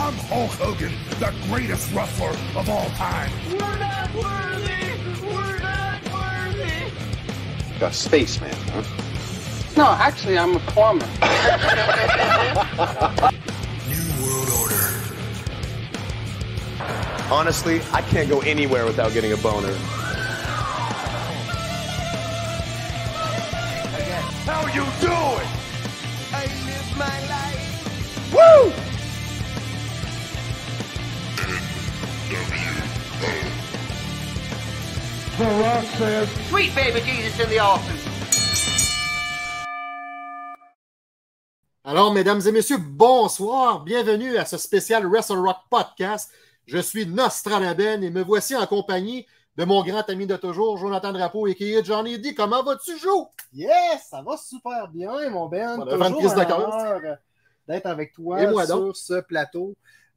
I'm Hulk Hogan, the greatest wrestler of all time. We're not worthy! We're not worthy! A spaceman, huh? No, actually, I'm a plumber. New World Order. Honestly, I can't go anywhere without getting a boner. How you doing? Says, Sweet baby Jesus in the office. Alors, mesdames et messieurs, bonsoir. Bienvenue à ce spécial Wrestle Rock Podcast. Je suis Nostradaben et me voici en compagnie de mon grand ami de toujours, Jonathan Drapeau et qui est Johnny D. Comment vas-tu, Jo? Yes, ça va super bien, mon Ben. On a fait une prise de un cœur. honneur d'être avec toi Et moi sur donc. ce plateau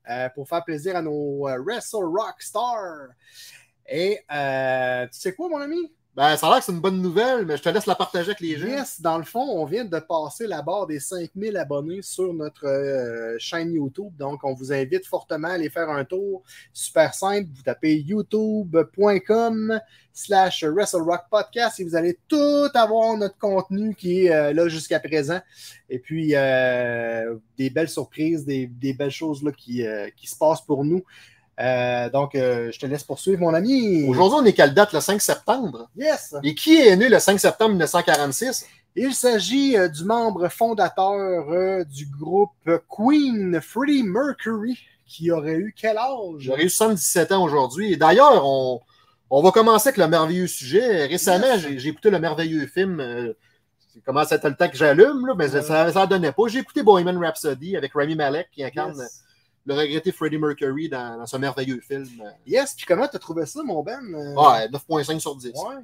euh, pour faire plaisir à nos euh, Wrestle Rock Stars. Et euh, tu sais quoi, mon ami? Ben, ça a l'air que c'est une bonne nouvelle, mais je te laisse la partager avec les gens. Yes, dans le fond, on vient de passer la barre des 5000 abonnés sur notre euh, chaîne YouTube. Donc, on vous invite fortement à aller faire un tour. Super simple, vous tapez youtube.com slash WrestleRock Podcast et vous allez tout avoir notre contenu qui est euh, là jusqu'à présent. Et puis, des belles surprises, des, belles choses là, qui se passent pour nous. Euh, donc, euh, je te laisse poursuivre, mon ami. Aujourd'hui, on est quelle date? Le 5 septembre? Yes! Et qui est né le 5 septembre 1946? Il s'agit euh, du membre fondateur euh, du groupe Queen, Freddie Mercury, qui aurait eu quel âge? J'aurais eu 77 ans aujourd'hui. Et d'ailleurs, on, on va commencer avec le merveilleux sujet. Récemment, Yes. j'ai écouté le merveilleux film. comment ça le temps que j'allume, mais ça- ça ne donnait pas. J'ai écouté Bohemian Rhapsody avec Rami Malek qui incarne Yes. Le regretté Freddie Mercury dans, dans ce merveilleux film. Yes, puis comment t'as trouvé ça, mon Ben? Euh, Ouais, 9.5 sur 10. ouais.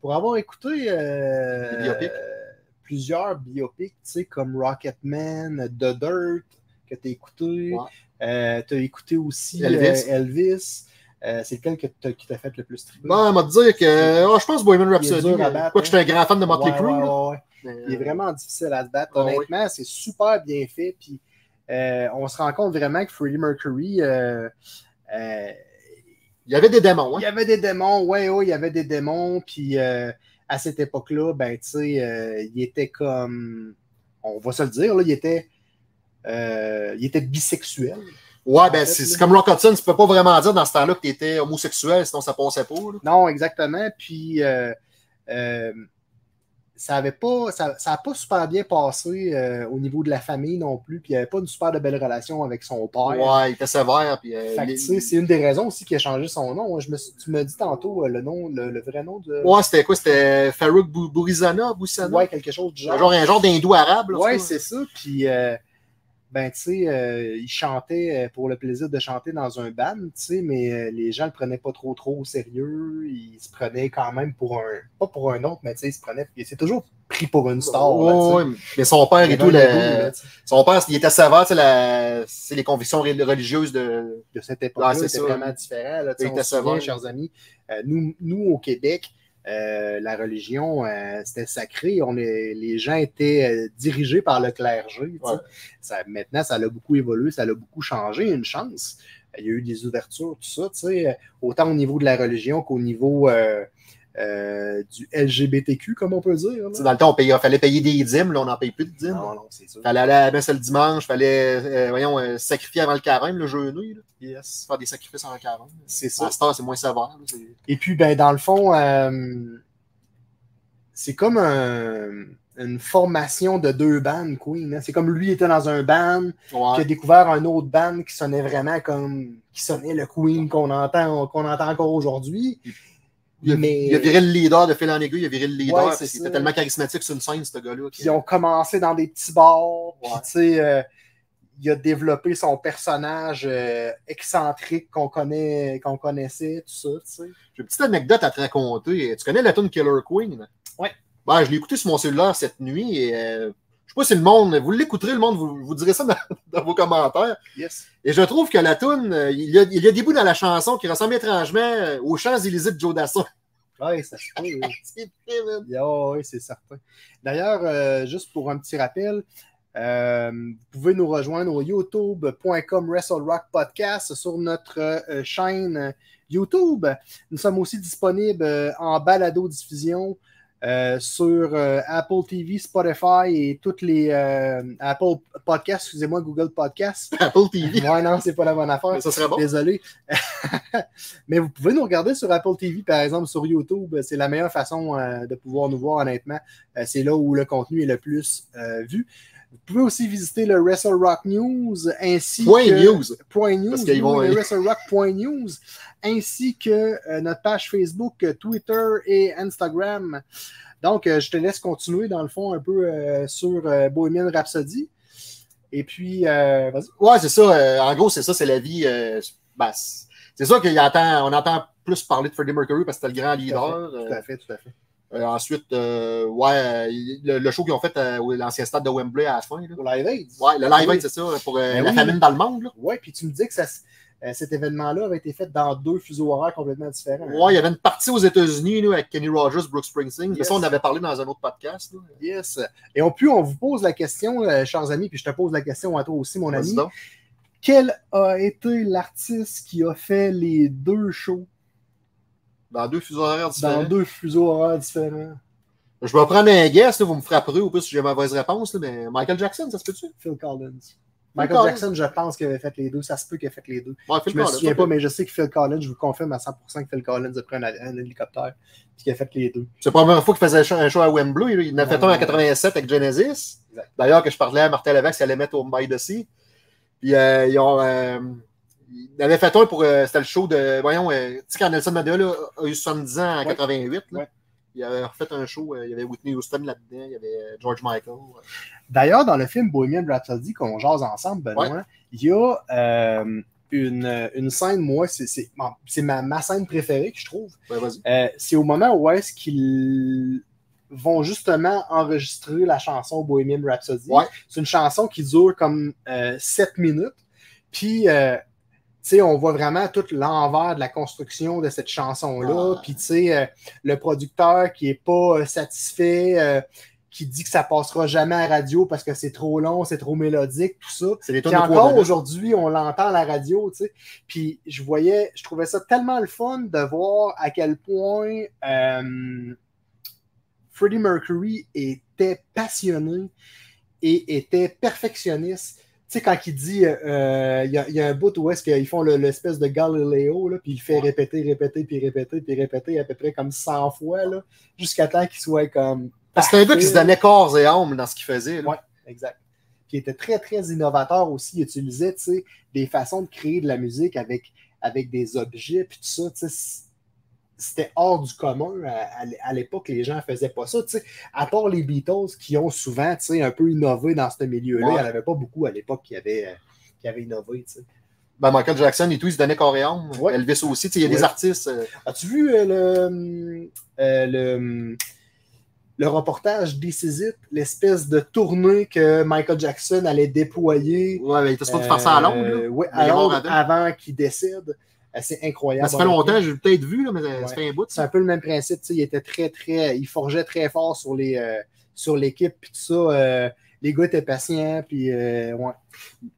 Pour avoir écouté euh, biopics. euh, plusieurs biopics, tu sais, comme Rocketman, The Dirt, que t'as écouté. Ouais. Euh, t'as écouté aussi Elvis. euh, Elvis. Euh, c'est lequel que qui t'a fait le plus triper? Bon, on va te dire que oh, je pense Bohemian Rhapsody. battre, Quoi que hein. j'étais un grand fan de Motley Ouais, Crue. ouais, ouais, Il est vraiment difficile à se battre. Honnêtement, c'est super bien fait. Puis on se rend compte vraiment que Freddie Mercury, euh, euh, Il y avait des démons. Hein? il y avait des démons. Ouais, ouais, il y avait des démons. Puis euh, à cette époque-là, ben, tu sais, euh, il était comme. On va se le dire, là, il était. euh, il était bisexuel. Ouais, ben c'est comme Rock Hudson, tu peux pas vraiment dire dans ce temps-là que tu étais homosexuel, sinon ça passait pas. là. Non, exactement. Puis euh, euh, ça avait pas, ça, ça a pas super bien passé euh, au niveau de la famille non plus. Puis il avait pas une super de belle relation avec son père. Ouais, il était sévère. Puis, euh, les- c'est une des raisons aussi qu'il a changé son nom. Je me tu m'as dit tantôt euh, le nom, le, le vrai nom de. Ouais, c'était quoi? C'était Farouk Bou- Bourizana, Boussana? Ouais, quelque chose du genre. Genre un genre d'hindou arabe. là, Ouais, c'est ça. Puis, euh, ben, tu sais, euh, il chantait euh, pour le plaisir de chanter dans un band, tu sais, mais euh, les gens le prenaient pas trop, trop au sérieux. Il se prenait quand même pour un. Pas pour un autre, mais tu sais, il se prenait. Il s'est toujours pris pour une star. là, ouais, mais son père et tout, là, son père, il était sévère, tu sais, la- c'est les convictions religieuses de. de cette époque-là, c'est c'était vraiment différent. Là, Il était sévère. chers amis, euh, nous, nous, au Québec, euh, la religion, euh, c'était sacré. On est, les gens étaient euh, dirigés par le clergé. Ouais. Ça, maintenant, ça a beaucoup évolué, ça a beaucoup changé. Une chance. Il y a eu des ouvertures, tout ça. euh, Autant au niveau de la religion qu'au niveau euh, du LGBTQ, comme on peut dire. Dans le temps, il fallait payer des dîmes, là, on n'en paye plus de dîmes. Non, non, c'est ça. Fallait aller à la messe le dimanche, fallait, euh, voyons, euh, sacrifier avant le carême, le jeûner, là. Yes. Faire des sacrifices avant le carême. C'est À ça. cette heure, c'est moins sévère. là, Et puis, ben, dans le fond, c'est comme un- une formation de deux bands, Queen. hein. C'est comme lui était dans un band, qui a découvert un autre band qui sonnait vraiment comme qui sonnait le Queen qu'on entend, qu'on entend encore aujourd'hui. Il a, Mais il a viré le leader de fil en aiguille, il a viré le leader. Ouais, parce c'est qu'il ça. était tellement charismatique sur une scène, ce gars-là. ils ont commencé dans des petits bars. Puis, Ouais. tu sais, euh, il a développé son personnage euh, excentrique qu'on connaît, qu'on connaissait, tout ça, tu sais. J'ai une petite anecdote à te raconter. Tu connais la tune Killer Queen? Ouais. Ben, je l'ai écouté sur mon cellulaire cette nuit et euh, je sais pas si le monde, vous l'écouterez, le monde, vous, vous direz ça dans, dans vos commentaires. Yes. Et je trouve que la tune, euh, il y, a, il y a des bouts dans la chanson qui ressemblent étrangement euh, aux Champs-Élysées de Joe Dassin. Ouais, ça se peut. C'est oui, c'est certain. D'ailleurs, euh, juste pour un petit rappel, Euh, vous pouvez nous rejoindre au youtube.com WrestleRock Podcast sur notre euh, chaîne YouTube. Nous sommes aussi disponibles en balado-diffusion euh, sur euh, Apple TV, Spotify et toutes les euh, Apple Podcasts, excusez-moi, Google Podcasts. Apple TV. Ouais, non, c'est pas la bonne affaire. Mais ça serait bon. Désolé. Mais vous pouvez nous regarder sur Apple TV, par exemple, sur YouTube. C'est la meilleure façon de pouvoir nous voir, honnêtement. C'est là où le contenu est le plus vu. Vous pouvez aussi visiter le Wrestle Rock News ainsi Point que news. Point News, Parce qu'ils oui, vont- le WrestleRock.news, ainsi que euh, notre page Facebook, Twitter et Instagram. Donc, euh, je te laisse continuer, dans le fond, un peu euh, sur Bohemian Rhapsody. Et puis, vas-y. Ouais, c'est ça. en gros, c'est ça, c'est la vie. ben, c'est ça qu'on entend, on entend plus parler de Freddie Mercury parce que c'était le grand leader. Tout à fait, tout à fait. Euh, ensuite, euh, ouais, euh, le, le show qu'ils ont fait à l'ancien stade de Wembley à la fin. Là. Pour Live Aid. Ouais, le live Oui. aid, c'est ça, pour euh, Ben la oui. famine d'Allemande. là. Ouais, puis tu me dis que ça, cet événement-là avait été fait dans deux fuseaux horaires complètement différents. Ouais, il y avait une partie aux États-Unis avec Kenny Rogers, Brooke Springsteen. De Yes. ça, on avait parlé dans un autre podcast. là. Yes. Et on peut, on vous pose la question, chers amis, puis je te pose la question à toi aussi, mon ami. donc. Quel a été l'artiste qui a fait les deux shows? Dans deux fuseaux horaires différents. dans deux fuseaux horaires différents? Je vais prendre un guess, là, vous me frapperez au plus si j'ai ma mauvaise réponse. là, mais Michael Jackson, ça se peut-tu? Phil Collins. Michael Collins. Jackson, je pense qu'il avait fait les deux. Ça se peut qu'il ait fait les deux. Ouais, Je me Collins, souviens pas, mais je sais que Phil Collins, je vous confirme à 100% que Phil Collins a pris un, un hélicoptère et qu'il a fait les deux. C'est la première fois qu'il faisait un show- à Wembley. là. Il en a fait un en Ouais. 87 avec Genesis. D'ailleurs, que je parlais à Martin Lévesque, il allait mettre au the Sea. Puis euh, ils ont. euh, il avait fait un pour. euh, C'était le show de. Voyons, euh, tu sais, quand Nelson Mandela a eu 70 ans en Ouais. 88, là, Ouais. il avait refait un show. euh, il y avait Whitney Houston là-dedans, il y avait George Michael. D'ailleurs, dans le film Bohemian Rhapsody qu'on jase ensemble, Benoît, il y a une, une scène, moi, c'est ma, ma scène préférée que je trouve. Ouais. Euh, c'est au moment où est-ce qu'ils vont justement enregistrer la chanson Bohemian Rhapsody. Ouais. C'est une chanson qui dure comme euh, 7 minutes. Puis, euh, sais, on voit vraiment tout l'envers de la construction de cette chanson-là. Ah. Puis, tu sais, euh, le producteur qui est pas euh, satisfait, euh, qui dit que ça passera jamais à la radio parce que c'est trop long, c'est trop mélodique, tout ça. C'est les Puis encore aujourd'hui, on l'entend à la radio, tu sais. Puis je voyais, je trouvais ça tellement le fun de voir à quel point Freddie Mercury était passionné et était perfectionniste. Tu sais, quand il dit, euh, il y, a- il y a un bout où est-ce qu'ils font le- l'espèce de Galileo, là, puis il fait répéter, répéter, puis répéter, puis répéter à peu près comme 100 fois, jusqu'à temps qu'il soit comme. Parce que c'était un gars qui se donnait corps et âme dans ce qu'il faisait. Ouais. Exact. Puis il était très, très innovateur aussi. Il utilisait tu sais, des façons de créer de la musique avec, avec des objets, puis tout ça. tu sais, C'était hors du commun. À, l'époque, les gens ne faisaient pas ça. À part les Beatles qui ont souvent un peu innové dans ce milieu-là, Ouais. il n'y en avait pas beaucoup à l'époque qui avaient, euh, qui avaient innové. Ben, Michael Jackson et tout, il se donnait corps et âme. Ouais. Elvis aussi. Il y a Ouais. des artistes. euh, As-tu vu euh, le, euh, le, le reportage It, l'espèce de tournée que Michael Jackson allait déployer? Ouais, ben, il était supposé faire ça à Londres. là. Oui, à Londres, avant. avant qu'il décède? C'est incroyable. Ben, ça fait longtemps, j'ai peut-être vu, là, mais ça fait un bout. C'est un peu le même principe. Il était très, très. Il forgeait très fort sur les euh, sur l'équipe puis tout ça. euh, les gars étaient patients. Puis, euh, ouais.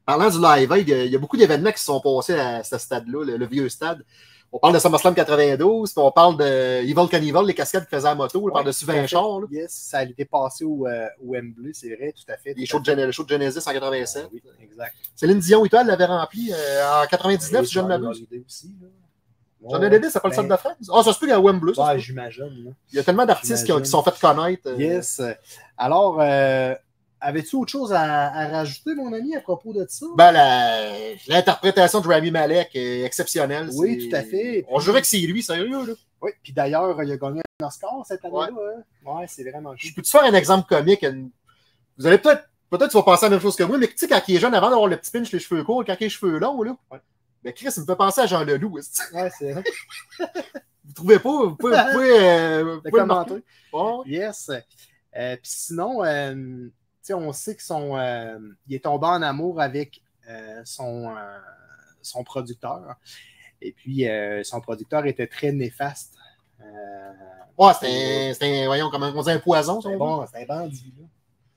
Parlant du live il y a- il y a beaucoup d'événements qui se sont passés à ce stade-là, le, le vieux stade. On parle de SummerSlam 92, puis on parle de Evil Cannibal, les cascades qu'il faisait à moto, Ouais, à 20 fait. chars. là. Yes, ça a été passé au, euh, au c'est vrai, tout à fait. Les tout shows à de. Gen- show de Genesis en 87. Oui, exact. Céline Dion et toi, elle l'avait rempli euh, en 99, si je ne m'abuse. J'en ai aidé, ça s'appelle le ben, Stade de France? Ah, ça se peut qu'il y a Wembley. Ouais, j'imagine. Il y a tellement d'artistes qui, qui sont fait connaître. euh, Yes. Alors, euh, avais-tu autre chose à, à rajouter, mon ami, à propos de ça? Ben, l'interprétation de Rami Malek est exceptionnelle. Oui, tout à fait. On jurait que c'est lui, sérieux. Là. Oui, puis d'ailleurs, il a gagné un Oscar cette année-là. hein. Ouais, c'est vraiment Je cool. peux te faire un exemple comique? Vous allez peut-être. Peut-être tu vas penser à la même chose que moi, mais tu sais, quand il est jeune, avant d'avoir le petit pinch, les cheveux courts, quand il a les cheveux longs, là. Ouais. Ben, Chris, il me fait penser à Jean Leloup. Ouais, c'est vrai. Vous trouvez pas? Vous pouvez, vous pouvez, euh, vous pouvez commenté. Ouais. Yes. Euh, puis sinon, euh, on sait que son, euh, est tombé en amour avec euh, son, euh, son producteur. Et puis, euh, son producteur était très néfaste. Ouais, c'était voyons, comment on dit, un poison, c'était bon, c'était un bandit. Là.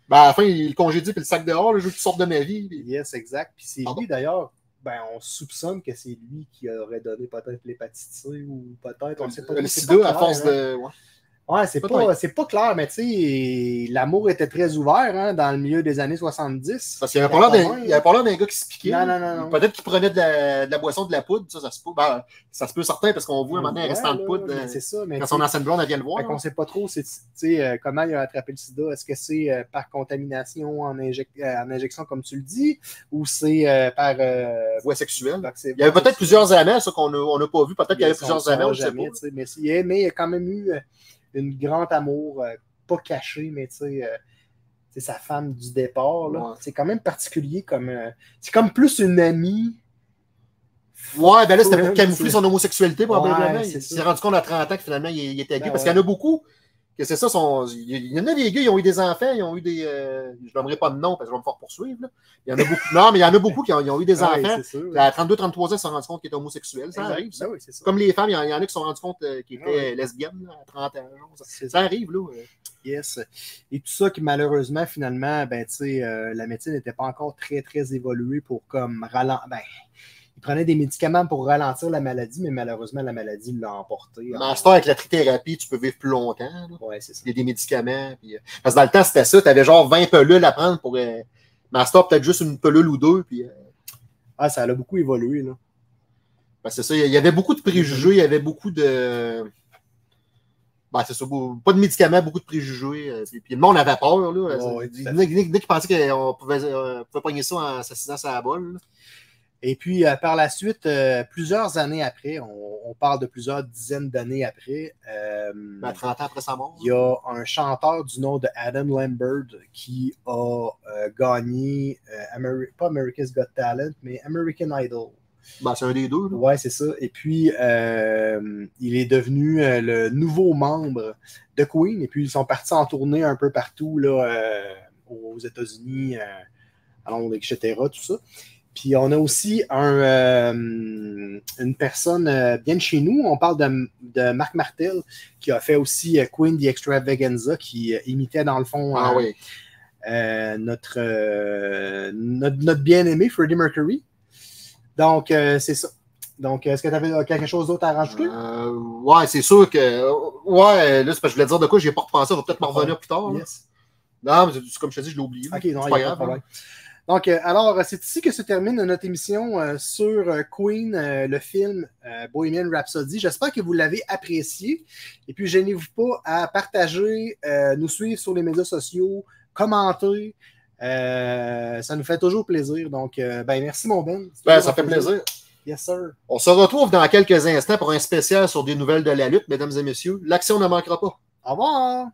Ben, à la fin, il le congédie puis le sac dehors, le jeu qui sort de ma vie. puis- Yes, exact. Puis c'est lui d'ailleurs, ben, on soupçonne que c'est lui qui aurait donné peut-être l'hépatite C ou peut-être, on sait pas. le sida, à force hein. de. ouais. Ouais, c'est pas, c'est pas clair, mais tu sais, l'amour était très ouvert hein, dans le milieu des années 70. Parce qu'il il avait pas l'air d'un gars qui se piquait. Non, non, non. Peut-être qu'il prenait de la, de la boisson, de la poudre, ça, ça se peut. Ben, ça se peut certain parce qu'on voit maintenant un Ouais, restant de poudre euh, C'est ça, mais quand son ancienne blonde elle vient le voir. Fait qu'on sait pas trop c'est, tu sais, euh, comment il a attrapé le sida. Est-ce que c'est euh, par contamination en, euh, en injection, comme tu le dis, ou c'est euh, par. euh, Voie sexuelle. Il y avait peut-être plusieurs amants, ça qu'on n'a pas vu. Peut-être qu'il y avait on plusieurs amants, on ne sait jamais, pas. mais, il y a quand même eu euh, une grande amour, euh, pas caché, mais tu sais. euh, c'est sa femme du départ. Ouais. C'est quand même particulier comme. euh, c'est comme plus une amie. Ouais, ben là, c'était pour camoufler son homosexualité, probablement. Ouais, il s'est rendu compte à 30 ans que finalement, il, il était gay. Ben parce ouais. qu'il y en a beaucoup que c'est ça. Son... Il y en a des gars, ils ont eu des enfants, ils ont eu des. euh, Je n'aimerais pas de nom parce que je vais me faire poursuivre. là. Il y en a beaucoup. Non, mais il y en a beaucoup qui ont, ils ont eu des Ouais, enfants. sûr. À 32-33 ans, ils se sont rendus compte qu'ils étaient homosexuels. Ça Exact. arrive, ça. Oui, c'est ça. Comme les femmes, il y en il y en a qui se sont rendus compte euh, qu'ils étaient Ouais. lesbiennes là, à 30 ans. Ça, arrive, là. Yes. Et tout ça qui, malheureusement, finalement, ben, tu sais, euh, la médecine n'était pas encore très, très évoluée pour comme ralentir. Ben, il prenait des médicaments pour ralentir la maladie, mais malheureusement, la maladie l'a emporté. Ce temps, avec la trithérapie, tu peux vivre plus longtemps. Ouais, c'est ça. Il y a des médicaments. puis, euh, Parce que dans le temps, c'était ça. Tu avais genre 20 pelules à prendre pour. Euh... Temps, peut-être juste une pelule ou deux. Puis, euh, Ah, ça a beaucoup évolué, là. ben, c'est ça. Il y avait beaucoup de préjugés. Il y avait beaucoup de. Ben, c'est ça. Pas de médicaments, beaucoup de préjugés. euh, Puis, le monde avait peur. Là. Dès qu'ils pensaient qu'on pouvait, euh, pouvait pogner ça en s'assisant sur la bolle. là. Et puis, euh, par la suite, euh, plusieurs années après, on, on parle de plusieurs dizaines d'années après, euh, Ben, 30 ans après sa mort. il y a un chanteur du nom de Adam Lambert qui a gagné, Ameri- pas America's Got Talent, mais American Idol. Ben, c'est un des deux. là. Ouais, c'est ça. Et puis, euh, il est devenu euh, le nouveau membre de Queen. Et puis, ils sont partis en tournée un peu partout là, euh, aux États-Unis, à Londres, etc. Tout ça. Puis, on a aussi un, euh, une personne euh, bien de chez nous. On parle de, de Marc Martel, qui a fait aussi euh, Queen The Extravaganza, qui imitait dans le fond Ah oui. notre, notre, notre bien-aimé Freddie Mercury. Donc, c'est ça. Donc, est-ce que tu avais quelque chose d'autre à rajouter? Ouais, c'est sûr que. Ouais, là, c'est parce que je voulais dire de quoi, j'ai pas repensé, on va peut-être m'en revenir plus tard. Yes. Non, mais c'est- comme je te dis, je l'ai oublié. OK, non, pas pas grave, problème. Donc, euh, alors, c'est ici que se termine notre émission euh, sur euh, Queen, euh, le film euh, Bohemian Rhapsody. J'espère que vous l'avez apprécié. Et puis, gênez-vous pas à partager, euh, nous suivre sur les médias sociaux, commenter. Euh, ça nous fait toujours plaisir. Donc, euh, ben, merci, mon Ben. Ben, ça fait plaisir. Yes, sir. On se retrouve dans quelques instants pour un spécial sur des nouvelles de la lutte, mesdames et messieurs. L'action ne manquera pas. Au revoir.